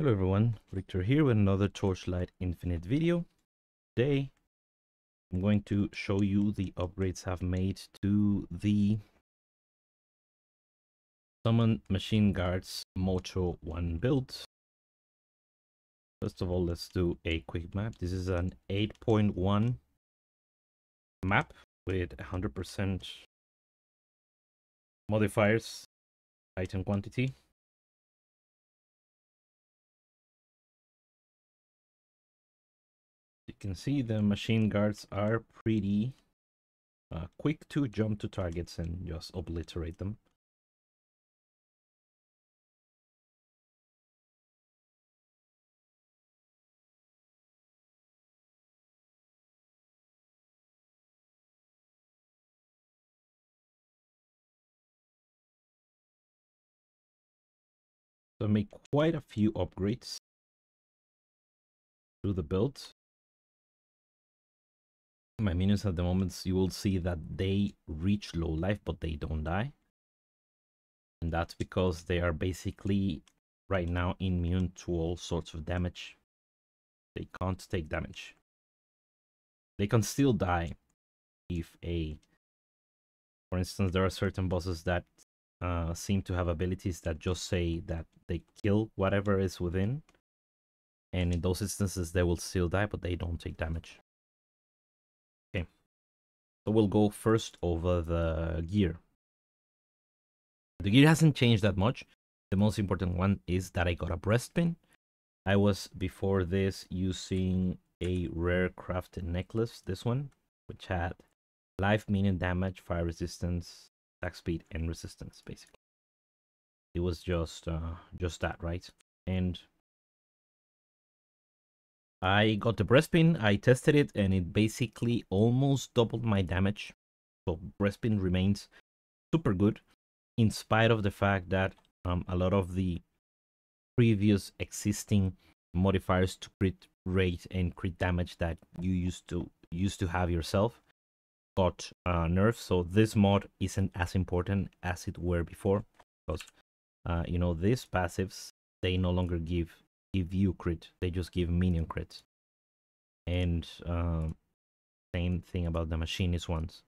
Hello everyone, Riktor here with another Torchlight Infinite video. Today, I'm going to show you the upgrades I've made to the Summon Machine Guards Moto 1 build. First of all, let's do a quick map. This is an 8.1 map with 100% modifiers, item quantity. Can see the machine guards are pretty uh, quick to jump to targets and just obliterate them. So make quite a few upgrades through the build my minions at the moment, you will see that they reach low life, but they don't die. And that's because they are basically right now immune to all sorts of damage. They can't take damage. They can still die if a... For instance, there are certain bosses that uh, seem to have abilities that just say that they kill whatever is within. And in those instances, they will still die, but they don't take damage. So we'll go first over the gear. The gear hasn't changed that much. The most important one is that I got a breastpin. I was before this using a rare crafted necklace, this one, which had life, minion damage, fire resistance, attack speed, and resistance, basically. It was just uh, just that, right? And I got the breastpin, I tested it, and it basically almost doubled my damage. So breastpin remains super good, in spite of the fact that um, a lot of the previous existing modifiers to crit rate and crit damage that you used to used to have yourself got uh, nerfed. So this mod isn't as important as it were before, because uh, you know these passives they no longer give give you crit they just give minion crits. And um, same thing about the machinist ones.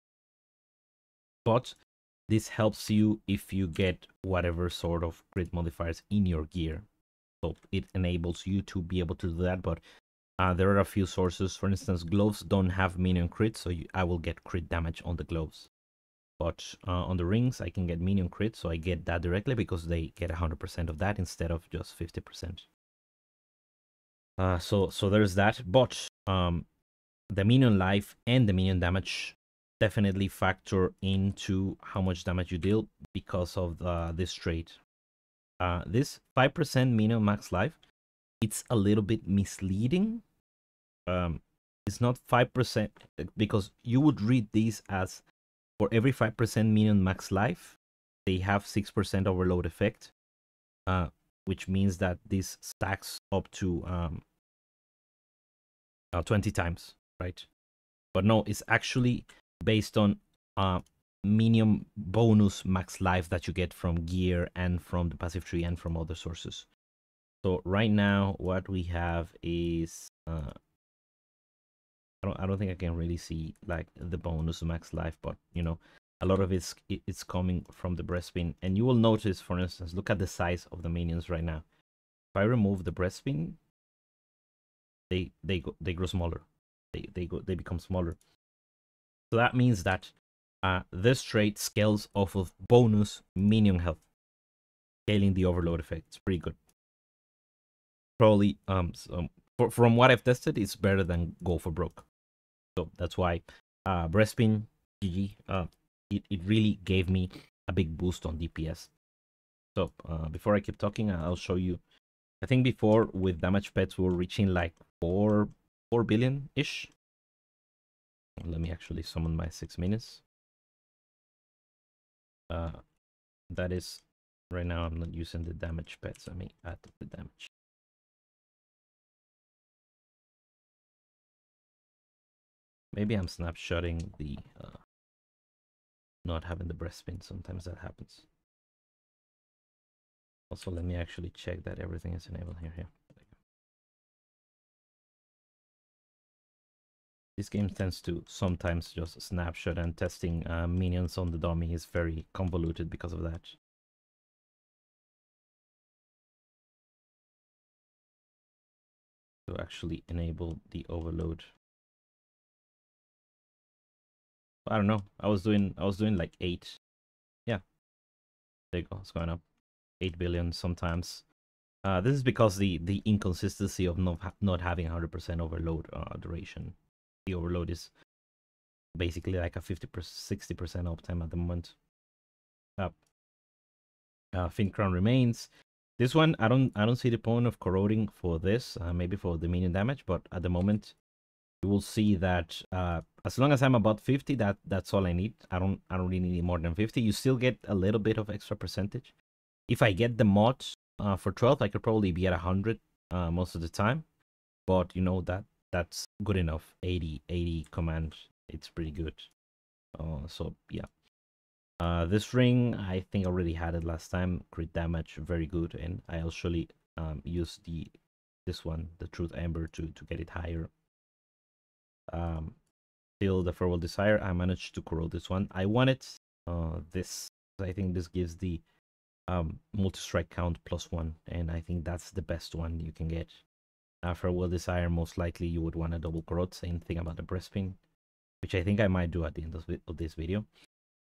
But this helps you if you get whatever sort of crit modifiers in your gear. So it enables you to be able to do that but uh, there are a few sources. For instance gloves don't have minion crit so you, i will get crit damage on the gloves. But uh, on the rings i can get minion crit so i get that directly because they get 100% of that instead of just 50% uh, so so there's that. But um, the minion life and the minion damage definitely factor into how much damage you deal because of uh, this trait. Uh, this 5% minion max life, it's a little bit misleading. Um, it's not 5% because you would read these as for every 5% minion max life, they have 6% overload effect, uh, which means that this stacks up to um, uh, 20 times, right? But no, it's actually based on uh, minion bonus max life that you get from gear and from the passive tree and from other sources. So right now, what we have is uh, I don't I don't think I can really see like the bonus max life, but you know a lot of it's it's coming from the breastpin, and you will notice, for instance, look at the size of the minions right now. If I remove the breastpin, they they go they grow smaller. They they go they become smaller. So that means that uh, this trait scales off of bonus minion health scaling the overload effect. It's pretty good. Probably um so for, from what i've tested it's better than go for broke. So that's why uh breastpin gg uh it, it really gave me a big boost on dps so uh, before i keep talking i'll show you I think before with damage pets we were reaching like four four billion ish. Let me actually summon my six minutes. Uh, that is right now. I'm not using the damage pets. Let me add the damage. Maybe I'm snapshotting the uh, not having the breastpin. Sometimes that happens. Also, let me actually check that everything is enabled here. here. This game tends to sometimes just snapshot and testing uh, minions on the dummy is very convoluted because of that. To actually enable the overload. I don't know. I was doing I was doing like eight. Yeah. There you go. It's going up. Eight billion sometimes. Uh, this is because the the inconsistency of not ha not having 100% overload uh, duration. The overload is basically like a 50 60% uptime at the moment. Uh, uh, Fiend Crown remains. This one, I don't I don't see the point of corroding for this. Uh, maybe for the minion damage, but at the moment, you will see that uh, as long as I'm about 50, that that's all I need. I don't I don't really need more than 50. You still get a little bit of extra percentage. If I get the mods uh, for 12, I could probably be at 100 uh, most of the time. But you know that that's good enough. 80, 80 command, it's pretty good. Uh, so yeah. Uh, this ring, I think already had it last time. Crit damage, very good, and I actually um, used the this one, the Truth Ember, to to get it higher. Um, still the Farewell Desire, I managed to corrode this one. I wanted uh, this. I think this gives the um, multi-strike count plus one, and I think that's the best one you can get. Farewell Desire, most likely you would want a double corrode. Same thing about the breastpin, which I think I might do at the end of, of this video.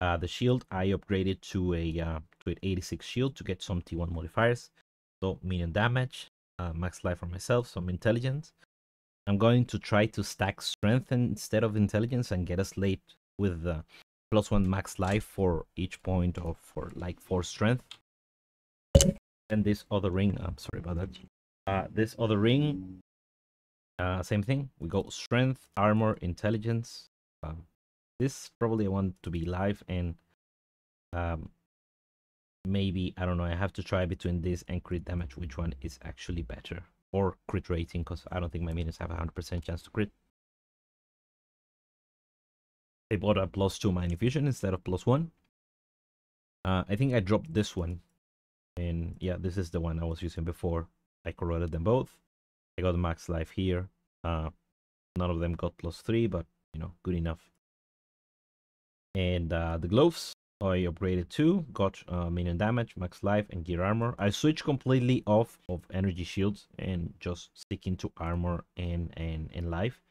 Uh, the shield I upgraded to a uh, to an 86 shield to get some T1 modifiers, so minion damage, uh, max life for myself, some intelligence. I'm going to try to stack strength instead of intelligence and get a slate with the plus one max life for each point of for like four strength and this other ring i'm sorry about that uh this other ring uh same thing. We go strength armor intelligence. Um, this probably i want to be live and um maybe i don't know i have to try between this and crit damage which one is actually better or crit rating because i don't think my minions have a 100% chance to crit. They bought a plus two mining fusion instead of plus one. Uh, i think i dropped this one. And yeah this is the one i was using before i corroded them both. I got max life here. Uh none of them got plus three but you know good enough. And uh the gloves i upgraded two got uh minion damage max life and gear armor. I switched completely off of energy shields and just sticking to armor and and and life.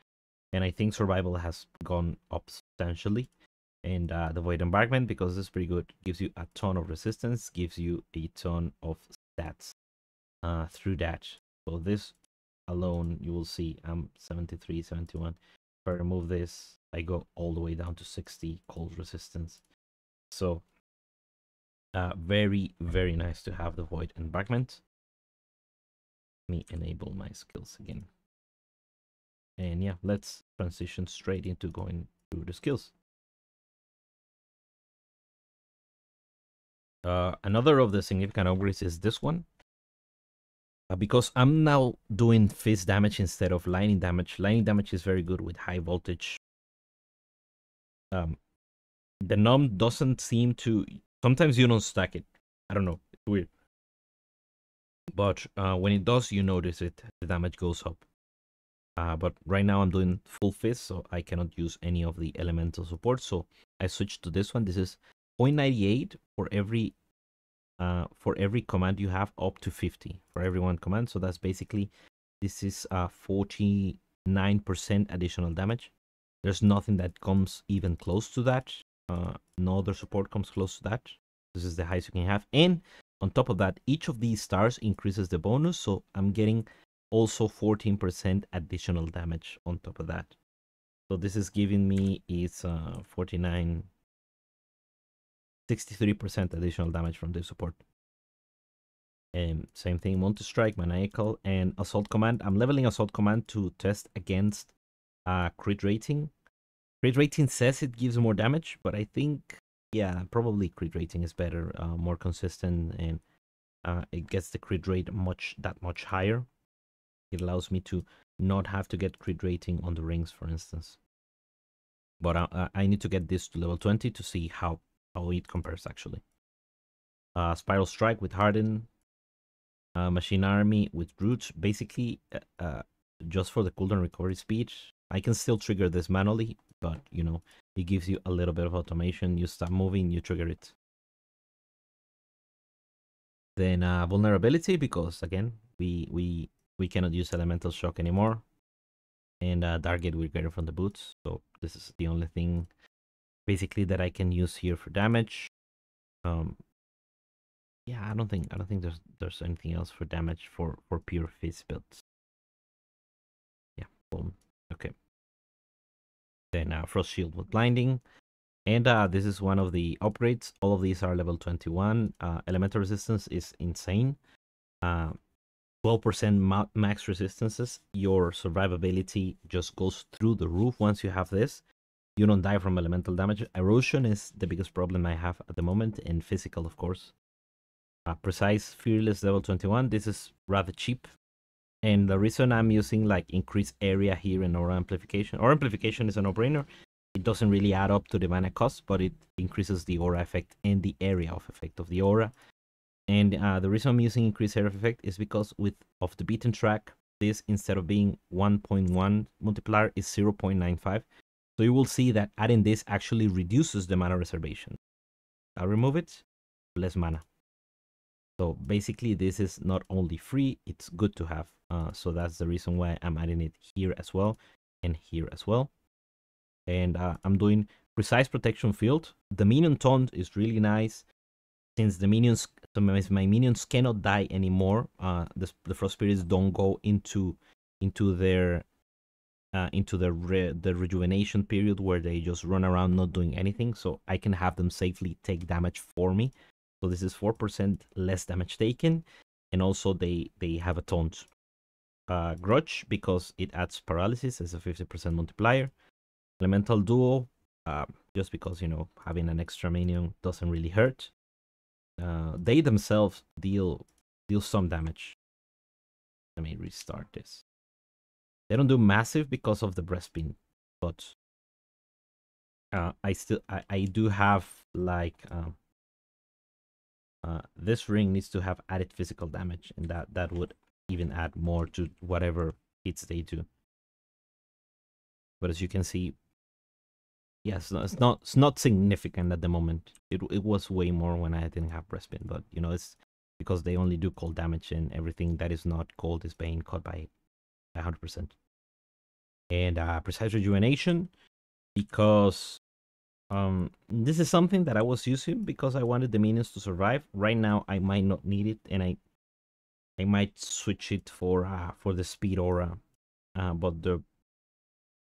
And i think survival has gone up substantially. And uh, the void embankment because it's pretty good gives you a ton of resistance gives you a ton of stats uh, through that. So this alone you will see i'm 73 71 if i remove this i go all the way down to 60 cold resistance. So uh, very very nice to have the void embankment. Let me enable my skills again. And yeah let's transition straight into going through the skills. Uh, another of the significant upgrades is this one. Uh, because I'm now doing fist damage instead of lightning damage. Lightning damage is very good with high voltage. Um, the numb doesn't seem to... Sometimes you don't stack it. I don't know. It's weird. But uh, when it does, you notice it. The damage goes up. Uh, but right now I'm doing full fist, so I cannot use any of the elemental support. So I switched to this one. This is 0.98 for every uh, for every command you have up to 50 for every one command. So that's basically this is uh 49% additional damage. There's nothing that comes even close to that. Uh, no other support comes close to that. This is the highest you can have. And on top of that, each of these stars increases the bonus. So I'm getting also 14% additional damage on top of that. So this is giving me is uh, 49 63% additional damage from the support. Um, same thing, Multi Strike, Maniacal, and Assault Command. I'm leveling Assault Command to test against uh, crit rating. Crit rating says it gives more damage, but I think, yeah, probably crit rating is better, uh, more consistent, and uh, it gets the crit rate much that much higher. It allows me to not have to get crit rating on the rings, for instance. But I, uh, uh, I need to get this to level 20 to see how how it compares actually. Uh, Spiral Strike with Harden, uh, Machine Army with Roots, basically uh, uh, just for the cooldown recovery speed. I can still trigger this manually, but you know, it gives you a little bit of automation. You stop moving, you trigger it. Then uh, vulnerability, because again, we we we cannot use elemental shock anymore. And uh, target we get it from the boots, so this is the only thing basically that I can use here for damage. Um, yeah, I don't think I don't think there's there's anything else for damage for for pure face builds. Yeah, boom. Okay. Then uh, frost shield with blinding, and uh, this is one of the upgrades. All of these are level 21. Uh, elemental resistance is insane. 12% uh, ma max resistances. Your survivability just goes through the roof once you have this. You don't die from elemental damage. Erosion is the biggest problem I have at the moment, in physical, of course. Uh, precise fearless level 21. This is rather cheap. And the reason I'm using like increased area here in aura amplification, aura amplification is a no-brainer. It doesn't really add up to the mana cost, but it increases the aura effect and the area of effect of the aura. And uh, the reason I'm using increased area effect is because with of the beaten track, this instead of being 1.1 multiplier is 0.95. So you will see that adding this actually reduces the mana reservation. I'll remove it, less mana. So basically this is not only free, it's good to have. Uh, so that's the reason why I'm adding it here as well and here as well. And uh, I'm doing precise protection field. The minion taunt is really nice. Since the minions, my minions cannot die anymore, uh, the, the frost spirits don't go into into their uh, into the re the rejuvenation period where they just run around not doing anything. So I can have them safely take damage for me. So this is 4% less damage taken. And also they, they have a taunt. Uh, Grudge, because it adds paralysis as a 50% multiplier. Elemental Duo, uh, just because, you know, having an extra minion doesn't really hurt. Uh, they themselves deal deal some damage. Let me restart this. They don't do massive because of the breastpin, but uh, I still I, I do have like um, uh, this ring needs to have added physical damage, and that that would even add more to whatever hits they do. But as you can see, yes, it's not it's not significant at the moment. It it was way more when I didn't have breastpin, but you know it's because they only do cold damage, and everything that is not cold is being caught by 100%. And uh, precise rejuvenation, because um, this is something that I was using because I wanted the minions to survive. Right now, I might not need it, and I I might switch it for uh, for the speed aura. Uh, but the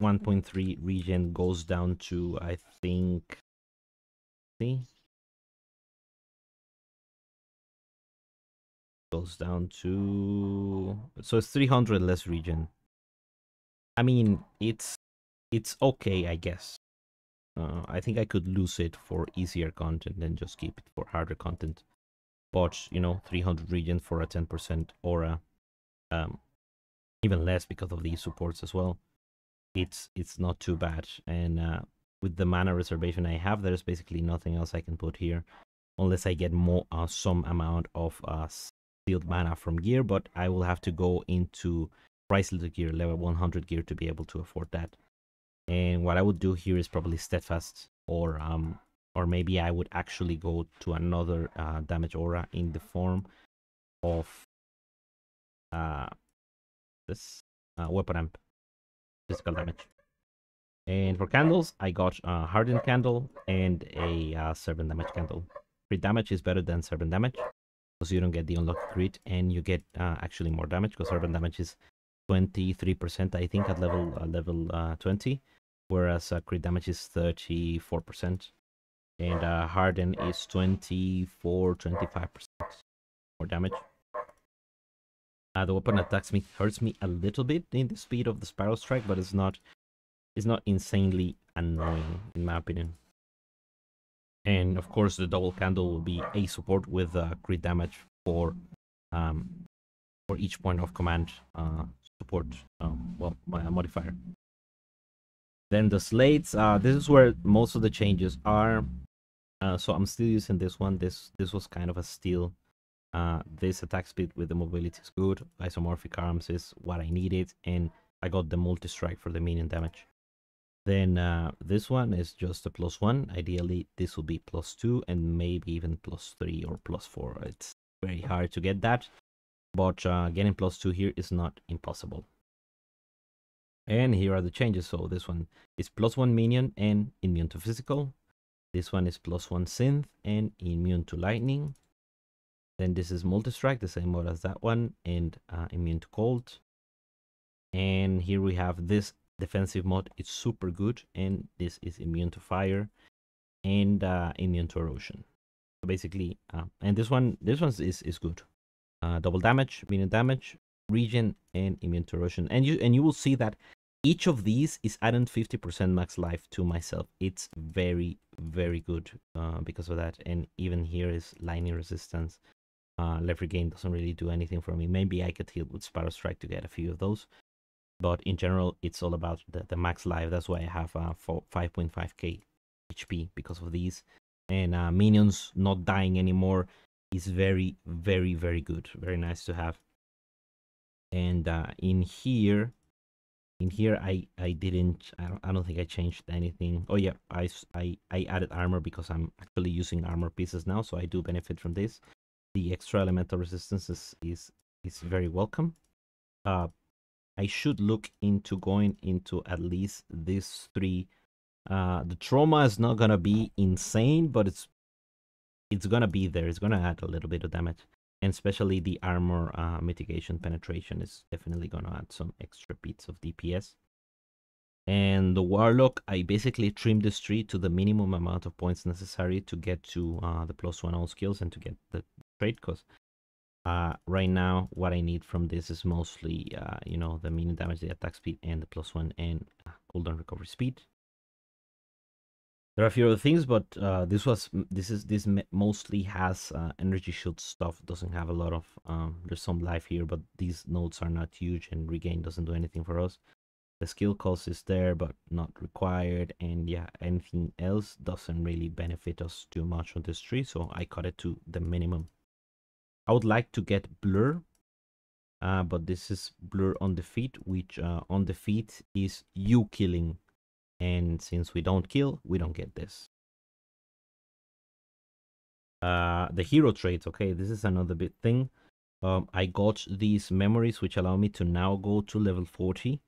1.3 regen goes down to I think see goes down to so it's 300 less regen. I mean, it's it's okay, I guess. Uh, I think I could lose it for easier content and just keep it for harder content. But, you know, 300 regen for a 10% aura. Um, even less because of these supports as well. It's it's not too bad. And uh, with the mana reservation I have, there's basically nothing else I can put here. Unless I get more uh, some amount of uh, sealed mana from gear. But I will have to go into priceless gear, level 100 gear to be able to afford that. And what I would do here is probably steadfast or um or maybe I would actually go to another uh, damage aura in the form of uh this uh, weapon amp physical damage. And for candles, I got a hardened candle and a uh, servant damage candle. Crit damage is better than servant damage because you don't get the unlocked crit and you get uh, actually more damage because servant damage is 23% I think at level uh, level uh, 20 whereas uh, crit damage is 34% and uh, harden is 24 25% more damage. Uh, the weapon attacks me hurts me a little bit in the speed of the spiral strike but it's not it's not insanely annoying in my opinion. And of course the double candle will be a support with uh, crit damage for um for each point of command uh support um, well modifier. Then the slates, uh, this is where most of the changes are. Uh, so I'm still using this one. This this was kind of a steal. Uh, this attack speed with the mobility is good. Isomorphic arms is what I needed, and I got the multi-strike for the minion damage. Then uh, this one is just a plus one. Ideally, this will be plus two and maybe even plus three or plus four. It's very hard to get that, but uh, getting plus two here is not impossible. And here are the changes. So this one is plus one minion and immune to physical. This one is plus one synth and immune to lightning. Then this is multi-strike, the same mode as that one, and uh, immune to cold. And here we have this defensive mod. It's super good, and this is immune to fire and uh, immune to erosion. Basically, uh, and this one, this one is is good. Uh, double damage, minion damage, regen, and immune to erosion. And you and you will see that each of these is adding 50% max life to myself. It's very, very good uh, because of that. And even here is lightning resistance. Uh, left regain doesn't really do anything for me. Maybe I could heal with Spiral Strike to get a few of those. But in general, it's all about the, the max life. That's why I have uh, 5.5k HP because of these. And uh, minions not dying anymore is very, very, very good. Very nice to have. And uh, in here, in here I I didn't I don't, I don't think I changed anything oh yeah I, I I added armor because I'm actually using armor pieces now so I do benefit from this the extra elemental resistance is is, is very welcome uh I should look into going into at least these three uh the trauma is not gonna be insane but it's it's gonna be there it's gonna add a little bit of damage and especially the armor uh, mitigation penetration is definitely to add some extra bits of DPS. And the Warlock, I basically trimmed this tree to the minimum amount of points necessary to get to uh, the plus one all skills and to get the trait. Because uh, right now, what I need from this is mostly, uh, you know, the minion damage, the attack speed, and the plus one and uh, cooldown recovery speed. There are a few other things, but uh, this was this is this mostly has uh, energy shield stuff. Doesn't have a lot of um, there's some life here, but these nodes are not huge, and regain doesn't do anything for us. The skill cost is there, but not required, and yeah, anything else doesn't really benefit us too much on this tree. So I cut it to the minimum. I would like to get blur, uh, but this is blur on the feet, which uh, on the feet is you killing and since we don't kill, we don't get this. Uh, the hero traits, okay, this is another big thing. Um, I got these memories which allow me to now go to level 40.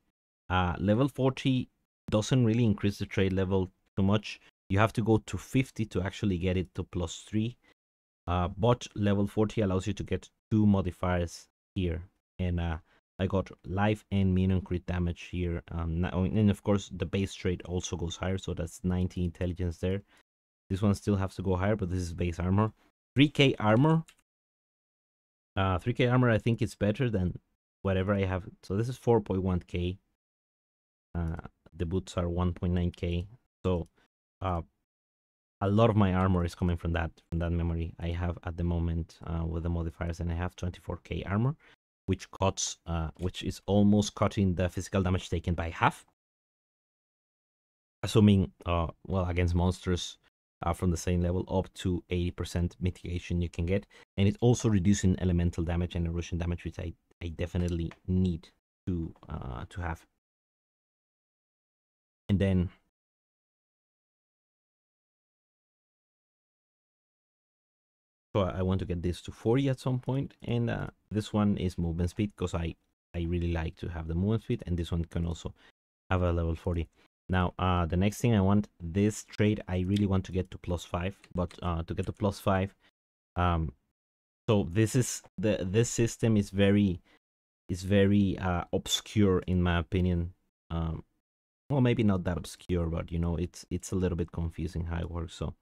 Uh, level 40 doesn't really increase the trade level too much. You have to go to 50 to actually get it to plus 3. Uh, but level 40 allows you to get two modifiers here. And uh, I got life and minion crit damage here. Um, and of course, the base trait also goes higher, so that's 90 intelligence there. This one still has to go higher, but this is base armor. 3k armor. Uh, 3k armor, I think it's better than whatever I have. So this is 4.1k. Uh, the boots are 1.9k. So uh, a lot of my armor is coming from that from that memory I have at the moment uh, with the modifiers, and I have 24k armor which cuts, uh, which is almost cutting the physical damage taken by half. Assuming, uh, well, against monsters uh, from the same level, up to 80% mitigation you can get. And it's also reducing elemental damage and erosion damage, which I, I definitely need to uh, to have. And then So I want to get this to 40 at some point, and uh, this one is movement speed because I I really like to have the movement speed, and this one can also have a level 40. Now, uh, the next thing I want this trade, I really want to get to plus five, but uh, to get to plus five, um, so this is the this system is very is very uh, obscure in my opinion. Um, well, maybe not that obscure, but you know, it's it's a little bit confusing how it works. So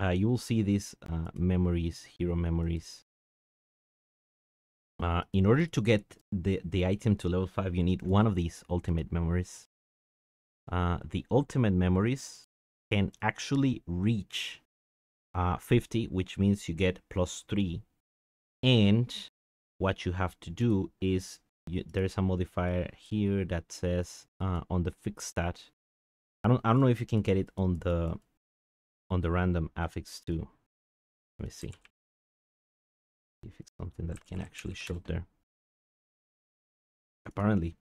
uh, you will see these uh, memories, hero memories. Uh, in order to get the, the item to level 5, you need one of these ultimate memories. Uh, the ultimate memories can actually reach uh, 50, which means you get plus 3. And what you have to do is you, there is a modifier here that says uh, on the fixed stat. I don't I don't know if you can get it on the on the random affix too. Let me see if it's something that can actually show there. Apparently,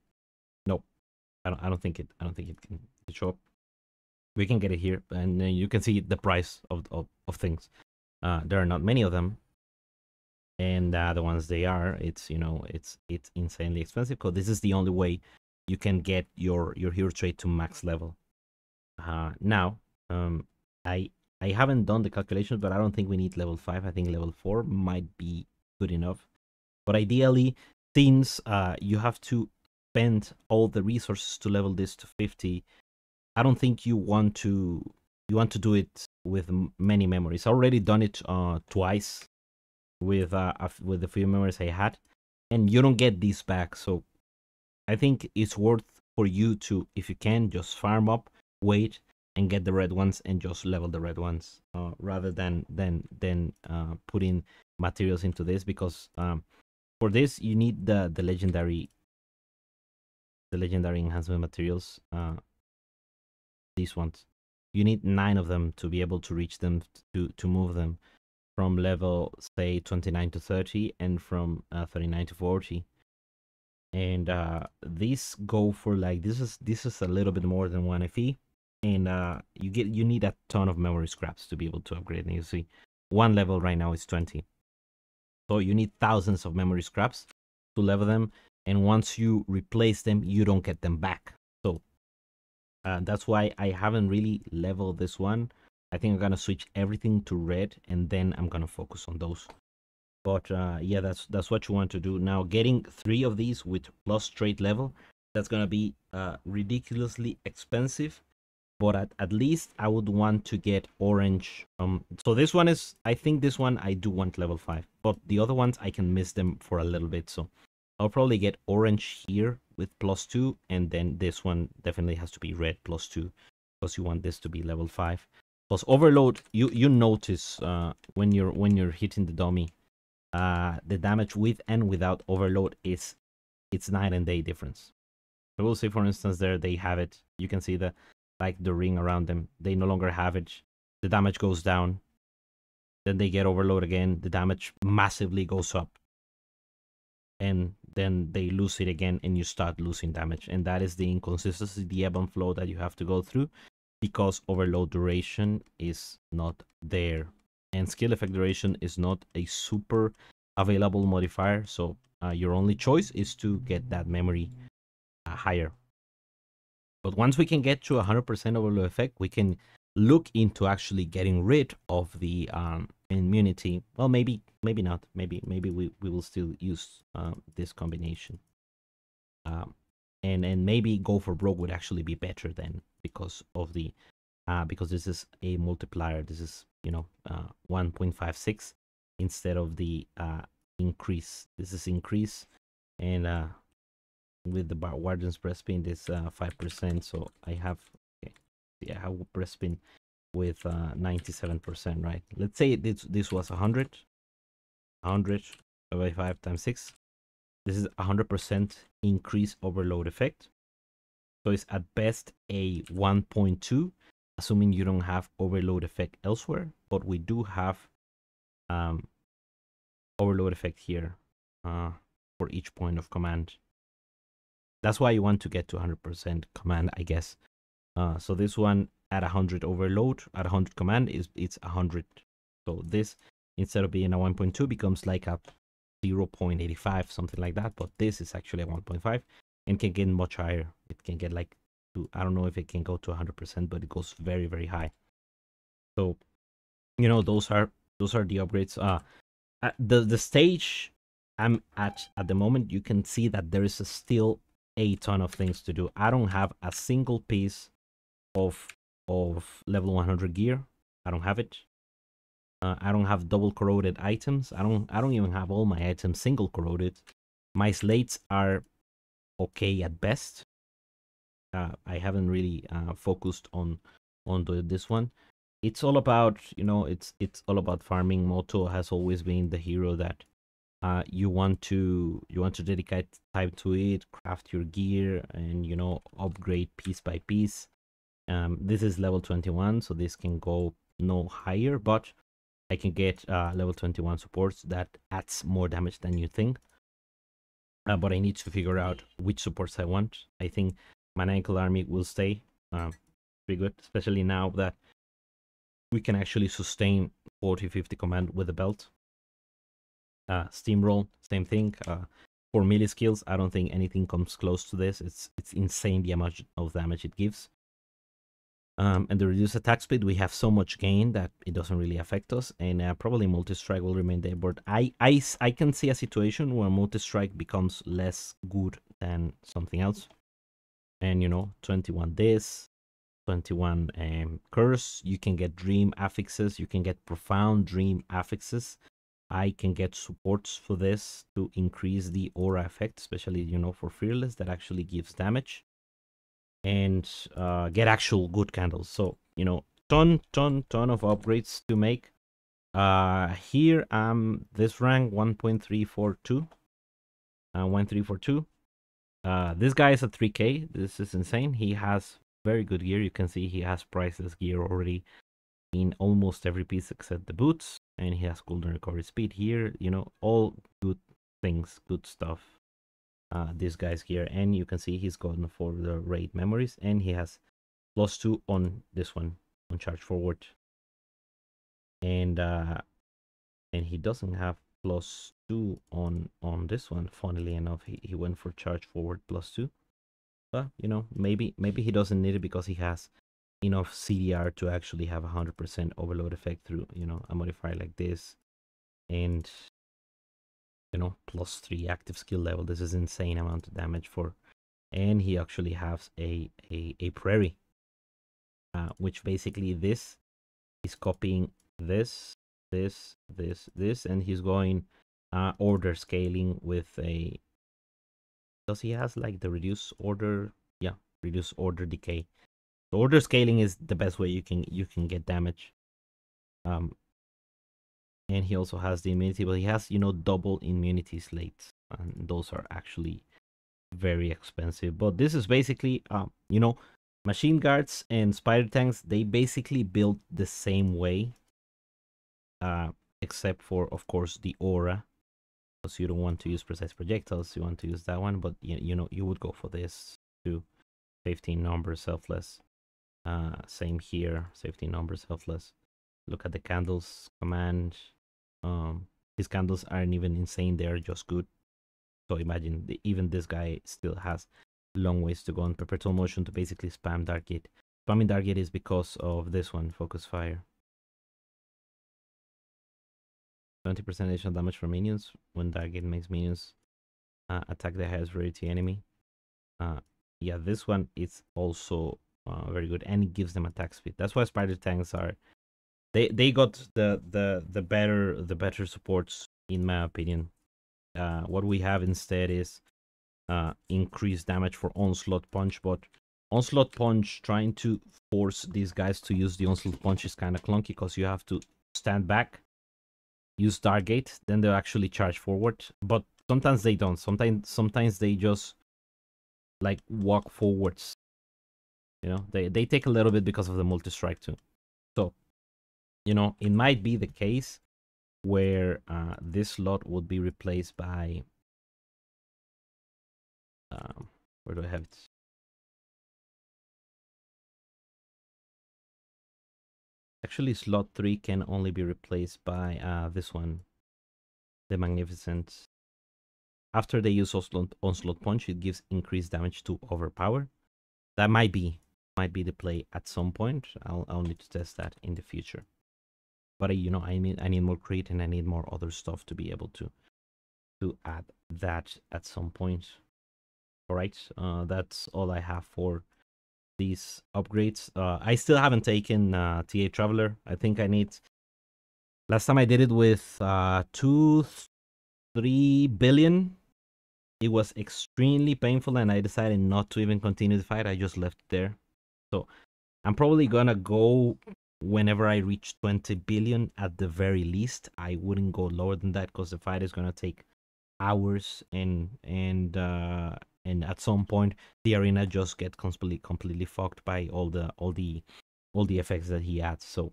no. I don't I don't think it I don't think it can show up. We can get it here, and uh, you can see the price of of, of things. Uh, there are not many of them, and uh, the ones they are, it's you know it's it's insanely expensive. Because this is the only way you can get your your hero trait to max level. Uh, now, um, I I haven't done the calculations, but I don't think we need level five. I think level four might be good enough. But ideally, since uh, you have to spend all the resources to level this to 50, I don't think you want to you want to do it with many memories. I already done it uh, twice with uh, with the few memories I had, and you don't get these back. So I think it's worth for you to, if you can, just farm up, wait, and get the red ones, and just level the red ones, uh, rather than than than uh, putting materials into this because um, for this you need the the legendary the legendary enhancement materials. Uh, these ones, you need nine of them to be able to reach them to to move them from level say 29 to 30 and from uh, 39 to 40 and uh these go for like this is this is a little bit more than one fe and uh you get you need a ton of memory scraps to be able to upgrade and you see one level right now is 20 so you need thousands of memory scraps to level them and once you replace them you don't get them back so uh, that's why i haven't really leveled this one I think I'm gonna switch everything to red and then I'm gonna focus on those. But uh, yeah, that's that's what you want to do. Now getting three of these with plus trait level, that's gonna be uh, ridiculously expensive. But at, at least I would want to get orange. Um, so this one is, I think this one I do want level five, but the other ones I can miss them for a little bit. So I'll probably get orange here with plus two, and then this one definitely has to be red plus two, because you want this to be level five. Plus overload, you you notice uh, when you're when you're hitting the dummy, uh, the damage with and without overload is it's night and day difference. I will say, for instance, there they have it. You can see the like the ring around them. They no longer have it. The damage goes down. Then they get overload again. The damage massively goes up. And then they lose it again, and you start losing damage. And that is the inconsistency, the ebb and flow that you have to go through because overload duration is not there and skill effect duration is not a super available modifier so uh, your only choice is to get that memory uh, higher but once we can get to 100% overload effect we can look into actually getting rid of the um, immunity. Well maybe maybe not. Maybe maybe we, we will still use um, this combination. Um, and and maybe go for broke would actually be better then because of the uh, because this is a multiplier. This is you know uh, 1.56 instead of the uh, increase. This is increase and uh, with the Warden's breastpin this uh, 5% so I have okay yeah, I have breastpin with 97% uh, right let's say this this was 100 100 by 5 times 6 this is 100% increase overload effect. So it's at best a 1.2, assuming you don't have overload effect elsewhere. But we do have um, overload effect here uh, for each point of command. That's why you want to get to 100% command, I guess. Uh, so this one at 100 overload, at 100 command, is it's 100. So this, instead of being a 1.2, becomes like a 0.85 something like that but this is actually a 1.5 and can get much higher it can get like to, i don't know if it can go to 100% but it goes very very high so you know those are those are the upgrades uh the the stage i'm at at the moment you can see that there is a still a ton of things to do i don't have a single piece of of level 100 gear i don't have it uh, I don't have double corroded items. I don't I don't even have all my items single corroded. My slates are okay at best. Uh, I haven't really uh, focused on on the, this one. It's all about you know it's it's all about farming. Moto has always been the hero that uh, you want to you want to dedicate time to it, craft your gear, and you know upgrade piece by piece. Um, this is level 21, so this can go no higher, but I can get uh, level 21 supports that adds more damage than you think. Uh, but I need to figure out which supports I want. I think Maniacal Army will stay. Um, pretty good, especially now that we can actually sustain 40 50 command with the belt. Uh, Steamroll, same thing. Uh, for melee skills, I don't think anything comes close to this. It's it's insane the amount of damage it gives. Um, and the reduced attack speed, we have so much gain that it doesn't really affect us, and uh, probably multi-strike will remain there. But I, I, I can see a situation where multi-strike becomes less good than something else. And you know, 21 this, 21 um, curse, you can get dream affixes, you can get profound dream affixes. I can get supports for this to increase the aura effect, especially you know for fearless that actually gives damage and uh, get actual good candles. So you know, ton, ton, ton of upgrades to make. Uh, here I'm this rank 1.342, uh, 1342. Uh, this guy is a 3k. This is insane. He has very good gear. You can see he has priceless gear already in almost every piece except the boots, and he has cooldown recovery speed. Here. You know, all good things, good stuff uh, this guy's here. And you can see he's gone for the raid memories and he has plus two on this one on charge forward. And uh and he doesn't have plus two on on this one. Funnily enough he, he went for charge forward plus two. But you know maybe maybe he doesn't need it because he has enough cdr to actually have a hundred percent overload effect through you know a modifier like this. And you know plus three active skill level this is insane amount of damage for. And he actually has a a, a prairie uh, which basically this is copying this this this this and he's going uh, order scaling with a does he has like the reduce order yeah reduce order decay order scaling is the best way you can you can get damage. Um and he also has the immunity but he has you know double immunity slates and those are actually very expensive. But this is basically um you know machine guards and spider tanks they basically build the same way uh except for of course the aura. Because you don't want to use precise projectiles you want to use that one but you, you know you would go for this too safety numbers selfless uh same here safety numbers selfless look at the candles command um, his candles aren't even insane; they're just good. So imagine the, even this guy still has long ways to go on perpetual motion to basically spam dark gate. Spamming dark gate is because of this one, focus fire. 20% additional damage for minions when dark gate makes minions uh, attack the highest rarity enemy. Uh, yeah, this one is also uh, very good and it gives them attack speed. That's why spider tanks are they they got the the the better the better supports in my opinion. Uh, what we have instead is uh, increased damage for onslaught punch, but onslaught punch trying to force these guys to use the onslaught punch is kind of clunky because you have to stand back, use dark gate, then they'll actually charge forward. But sometimes they don't. Sometimes sometimes they just like walk forwards. You know, they they take a little bit because of the multi strike too. So you know, it might be the case where uh, this slot would be replaced by um, where do I have it? Actually, slot 3 can only be replaced by uh, this one, the Magnificent. After they use Onslaught, Onslaught Punch, it gives increased damage to Overpower. That might be might be the play at some point. I'll, I'll need to test that in the future. But you know i need i need more crate and i need more other stuff to be able to to add that at some point. All right uh that's all i have for these upgrades. Uh i still haven't taken uh ta traveler. I think i need last time i did it with uh two three billion. It was extremely painful and i decided not to even continue the fight. I just left there so i'm probably gonna go whenever I reach 20 billion at the very least. I wouldn't go lower than that because the fight is gonna take hours and and uh and at some point the arena just get completely completely fucked by all the all the all the effects that he adds. So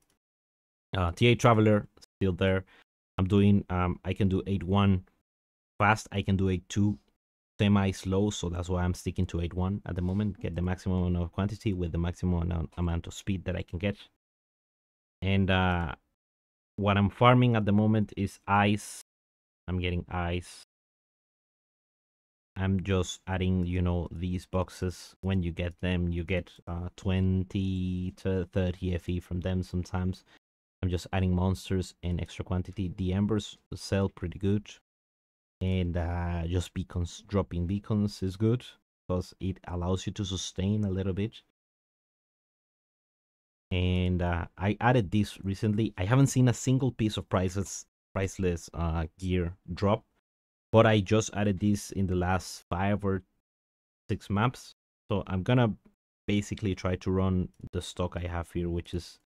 uh TA Traveler still there. I'm doing um I can do 8-1 fast, I can do 8-2 semi slow, so that's why I'm sticking to 8-1 at the moment. Get the maximum amount of quantity with the maximum amount of speed that I can get. And uh, what I'm farming at the moment is ice. I'm getting ice. I'm just adding, you know, these boxes. When you get them, you get uh, 20 to 30 FE from them sometimes. I'm just adding monsters in extra quantity. The embers sell pretty good and uh, just beacons dropping beacons is good because it allows you to sustain a little bit. And uh, i added this recently. I haven't seen a single piece of prices priceless uh, gear drop but i just added this in the last five or six maps. So i'm gonna basically try to run the stock i have here which is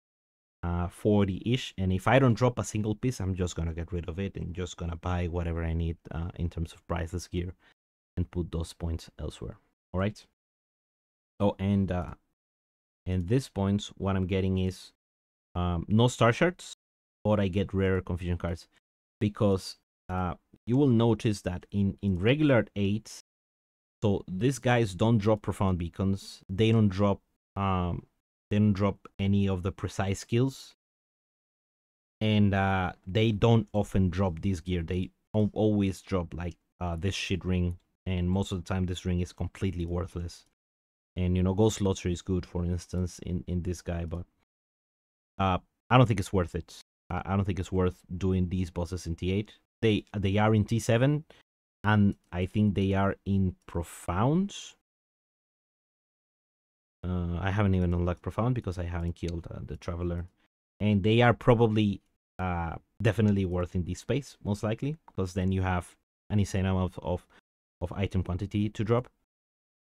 uh, 40-ish and if I don't drop a single piece I'm just gonna get rid of it and just gonna buy whatever I need uh, in terms of priceless gear and put those points elsewhere. All right? Oh and uh and these points what I'm getting is um, no star shards but I get rare confusion cards because uh, you will notice that in in regular 8 so these guys don't drop profound beacons. They don't drop um didn't drop any of the precise skills. And uh, they don't often drop this gear. They always drop like uh, this shit ring. And most of the time this ring is completely worthless. And you know ghost lottery is good for instance in in this guy but uh i don't think it's worth it. I, don't think it's worth doing these bosses in t8 they they are in t7 and i think they are in profound uh, I haven't even unlocked Profound because I haven't killed uh, the Traveler. And they are probably uh, definitely worth in this space, most likely, because then you have an insane amount of, of, of item quantity to drop.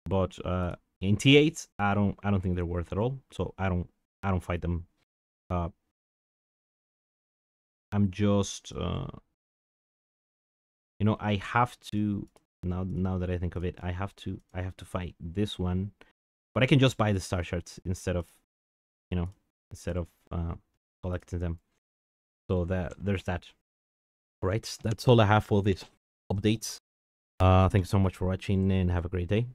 But uh, in T8s, I don't I don't think they're worth at all. So I don't I don't fight them. Uh, I'm just uh, you know I have to now now that I think of it, I have to I have to fight this one but I can just buy the star shards instead of, you know, instead of uh, collecting them. So that there's that. Right, that's all I have for this updates. Uh, thank you so much for watching and have a great day.